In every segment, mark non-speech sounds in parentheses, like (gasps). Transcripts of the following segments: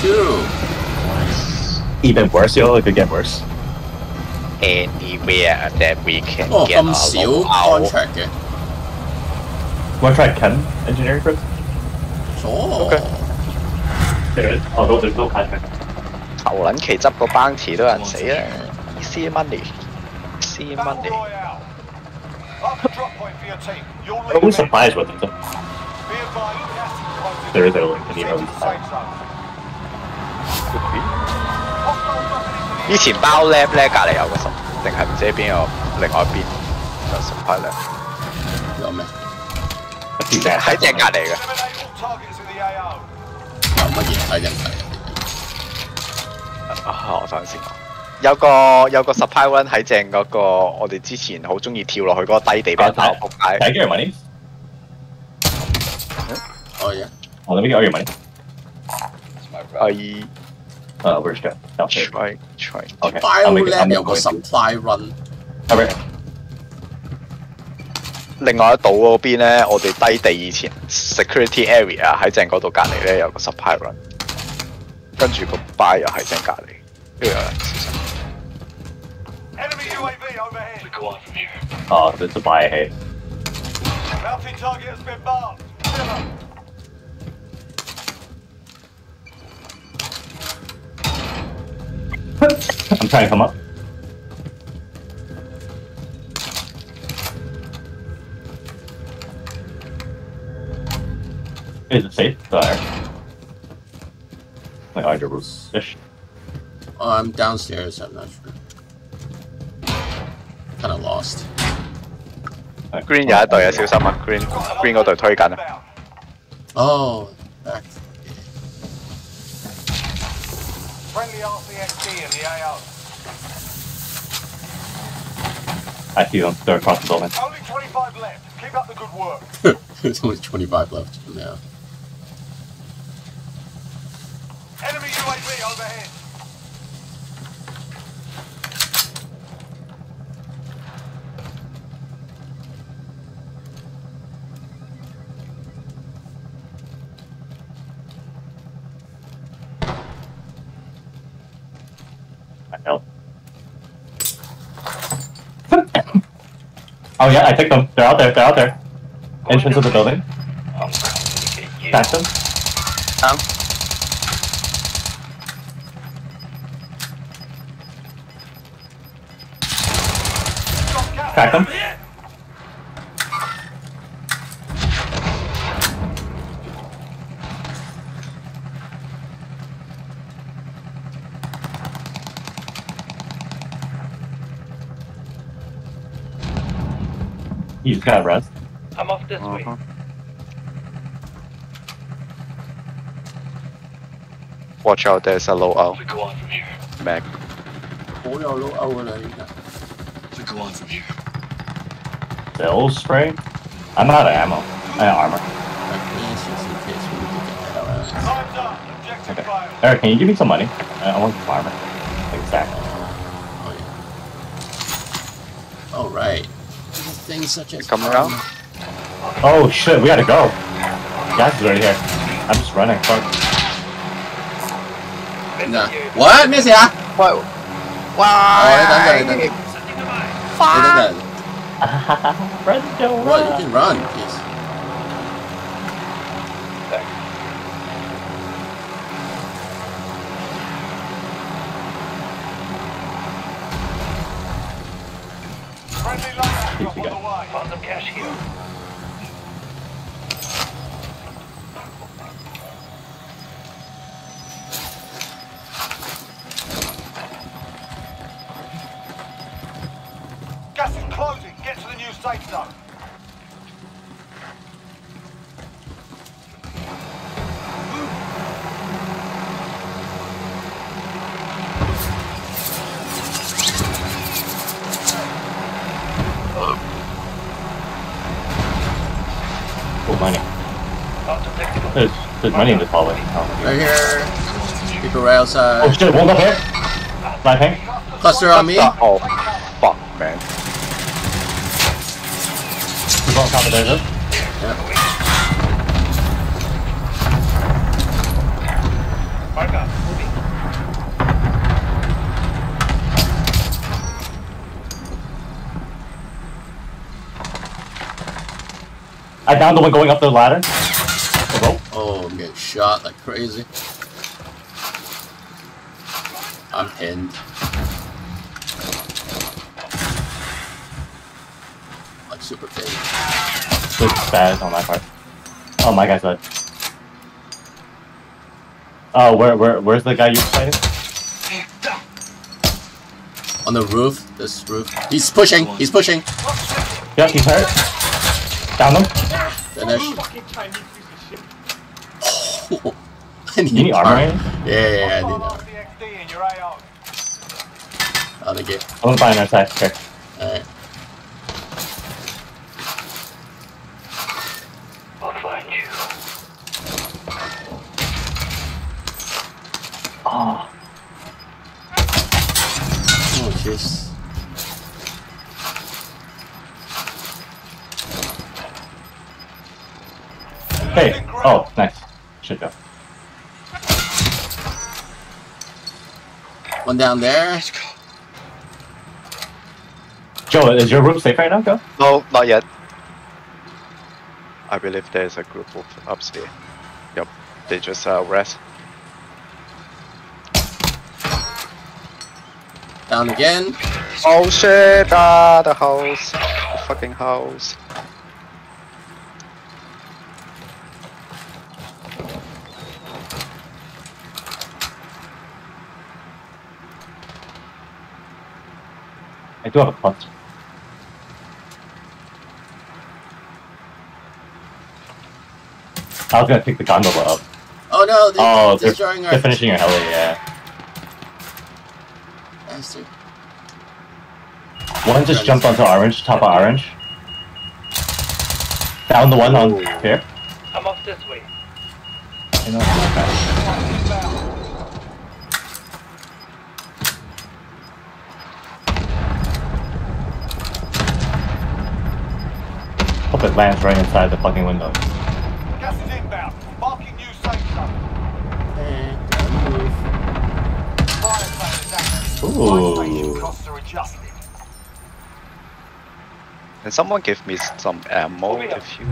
too. Even worse, yo, it could get worse. Anywhere that we can 哦， get 咁 a 少 loadout contract 嘅， Want to try Ken engineering first? 哦 Okay. There is. Although there's no contract. 头撚期执个 bounty 都有人死啦，easy money，easy money。 Royale. Mark the drop point for your team. You'll I'm lead them. surprised with it. Be advised, gas is closing. There is a link in the 以前包 lab 咧，隔篱有个十，定系唔知边个？另外一边有十块咧，有咩？喺正隔篱嘅，有乜嘢喺人隔。啊，我想先，有个有个 supply one 喺正嗰个，我哋之前好中意跳落去嗰个低地。点解？点解？Oh yeah！我哋咪哦，你咪。哎。Uh, where's Ken? Downstairs. try try。Okay. I'll make it. BioLab I'm 有個 going to. supply run，Alright. 另外一島嗰邊咧，我哋低地以前 security area 喺正嗰度隔離咧有個 supply run，跟住個 buy 又喺正隔離，跟住有人小心。Enemy UAV overhead. Oh, it's a buy hey. Bounty target has been marked. Killer. I'm trying to come up. Is it safe? There. Like under roof ish. I'm downstairs. I'm not sure. Kind of lost. Green 有一队啊，小心啊！Green Green 嗰队推紧啊！ Inbound. Back. In the AO. I see them. They're across the building. Only 25 left. Keep up the good work. (laughs) There's only 25 left now. Enemy UAV overhead. Oh yeah, I took them. They're out there. They're out there. Entrance of the building. Catch them. 啱 Got. Crack them. He's got rest. I'm off this uh -huh. way. Watch out, there's a low out. We go on from here. Back. Oh, no, low out We go on from here. Spray? I'm out of ammo. I armor. Okay. Eric, can you give me some money? I want some armor. Exactly. Oh, yeah. All right things such as... Coming around? Um, oh shit, we gotta go. Guys, is right here. I'm just running, fuck. No. What, Missy? What? Why? Oh, I done, I. Fuck! Run, don't run! Well, you can run, yes. To the new safe zone. Oh, money. Found some tactical. There's, there's money in this hallway. Oh, Right here. People right oh outside. shit, one up here. Sniping. Cluster on me. Oh, fuck, man. Mark up. Moving. I downed the one going up the ladder. Rope. Oh, I'm getting shot like crazy. I'm pinned. Like super pinned. Good bad on my part. Oh, my guy's dead. Oh, where, where, where's the guy you're fighting? On the roof, this roof. He's pushing, he's pushing. Yeah, he's hurt. Down him. Finish. Fucking Chinese piece of shit. I need You need armor? armor. (laughs) Yeah, yeah, yeah, I need armor. RCXD in your AO. I'll take it. I'm gonna find our side. Okay. Alright. I'll find you. Oh, Oh, jeez. hey. Oh, nice. Should go. One down there. Joe, is your room safe right now? Go. No, not yet. I believe there's a group of upstairs. Yep, they just uh, rest. Down again. Oh shit! Ah, the house, the fucking house. I do have a cluster. I was gonna pick the gondola up. Oh no, they're Oh, they're, destroying our they're finishing your heli, yeah. bastard. One just jumped onto orange, top of orange. Down the one on here. I'm off this way. You know, okay. Hope it lands right inside the fucking window. Gas is inbound. Marking new safe zone. Gotta move. Fire plan is active. Ooh. Migration costs are adjusted. Can someone give me some ammo Moving up. if you?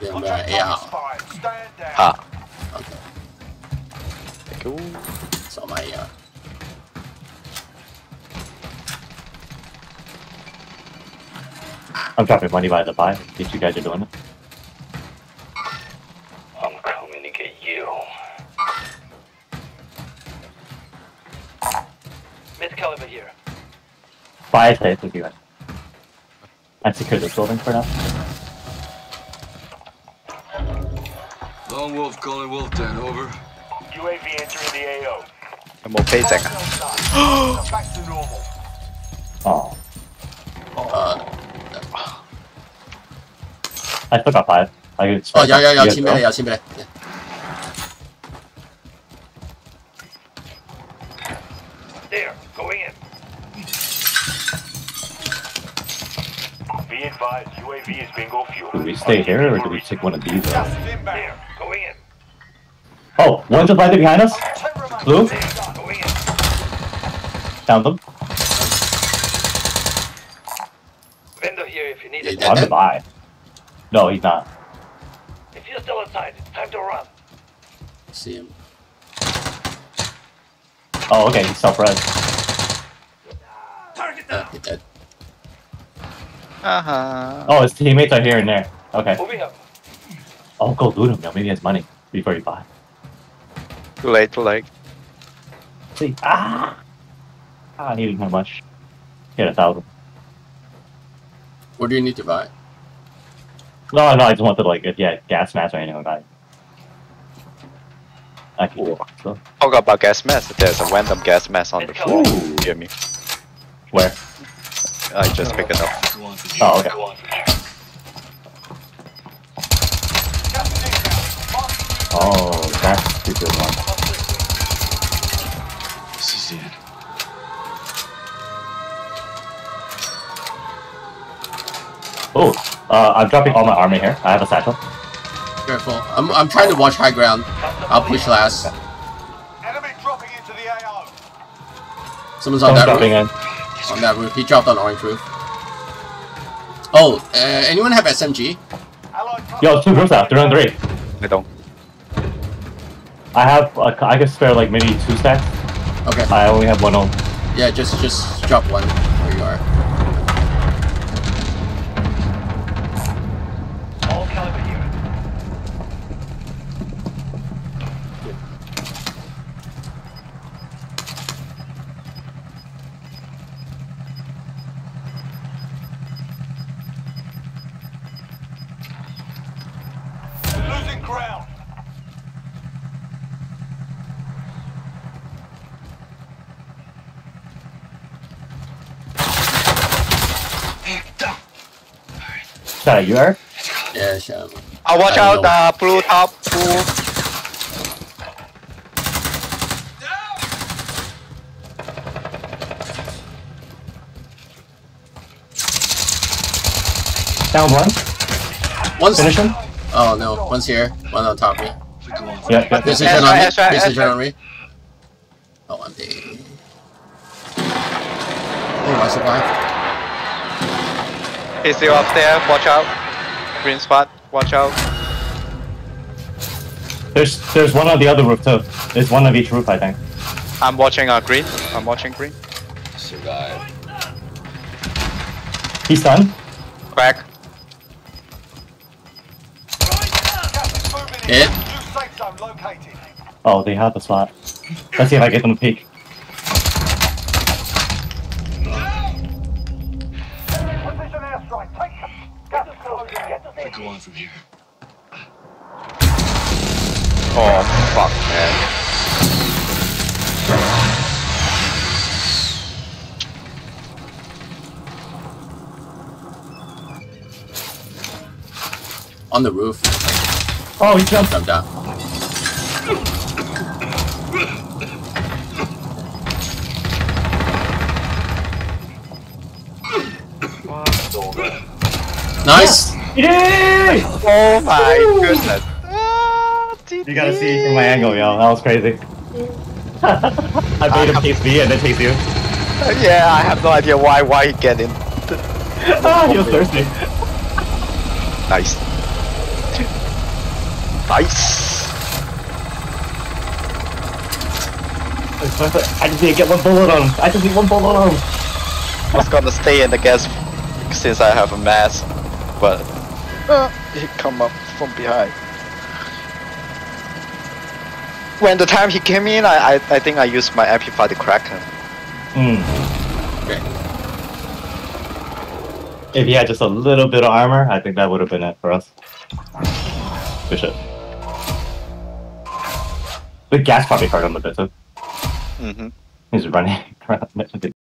Yeah, Contract yeah. target spotted. Stand down. Ah, Okay. thank you. So my uh I'm dropping money by the by, in case you guys are doing it. I'm coming to get you. Miss Caliber here. Buy it, thank you guys. I secure this building for now. Lone Wolf calling Wolf Den, over. UAV entering the AO. I'm okay, second. (gasps) Back to normal. Oh. I still got five. I can. Oh yeah, yeah, yeah. Team melee, yeah, team melee. There, go in. Be advised, UAV is bingo fuel. Do we stay here or do we take one of these? Out? Oh, one just landed behind us. Blue. Found them. Vendor here if you need it. One to buy. No, he's not. If you're still inside, it's time to run. See him. Oh, okay, he's self-res. Uh, he dead. 啊哈！Oh, his teammates are here and there. Okay. Moving up. I'll go loot him. Yo. Maybe he has money before you buy. Too late, too late. See. Ah! ah I needed how much? Get a thousand. What do you need to buy? No, no, I just wanted like if yeah, gas mask or anything like that. I can do it. So. Talk about gas mask. There's a random gas mask on the floor. Ooh. Hear me? Where? I just picked it up. Go on from here. Oh, okay. Go on from here. Gas is inbound. Marking new safe Oh, that's the good one. This way. This is it. Uh, I'm dropping all my armor here. I have a satchel. Careful. I'm, I'm trying to watch high ground. I'll push last. Enemy dropping into the AO. Someone's on Someone's that roof. In. On that roof. He dropped on orange roof. Oh, uh, anyone have SMG? Yo, two groups out. Three on three. I don't. I have. A, I can spare like maybe two stacks. Okay. I only have one on. Yeah, just just drop one where you are. Is that a UR? Yeah, sure. Ah, watch I out know. the blue top. Blue. Down one. One's Finish him. Oh no, one's here. One on top of me. Yeah. yeah. Precision That's on me. that's right, Precision that's on me. Oh, I'm dead. Oh, I survived. He's still up there. Watch out. Green spot. Watch out. There's there's one on the other roof too. There's one of each roof, I think. I'm watching uh, green. I'm watching green. Survive. He's done. Crack. Gas is moving in. Hit. New safe zone located. Oh, they have the spot. Let's see if I get them to peek. On the roof. Oh, he jumped. I'm down. Nice. Yay! Oh my goodness. Ah, You gotta see from my angle, yo. That was crazy. (laughs) I made him chase me and then chase you. Yeah, I have no idea why why he get in. (laughs) Ah, he was thirsty. Nice. Nice. (laughs) I just need to get one bullet on him. I just need one bullet on him. I was gonna stay in the gas since I have a mask, but uh, he come up from behind. When the time he came in, I I, I think I used my amplifier to crack him. Hmm. Okay. If he had just a little bit of armor, I think that would have been it for us. Shit. The gas probably hurt him a bit too. Mm-hmm. He's running (laughs) around.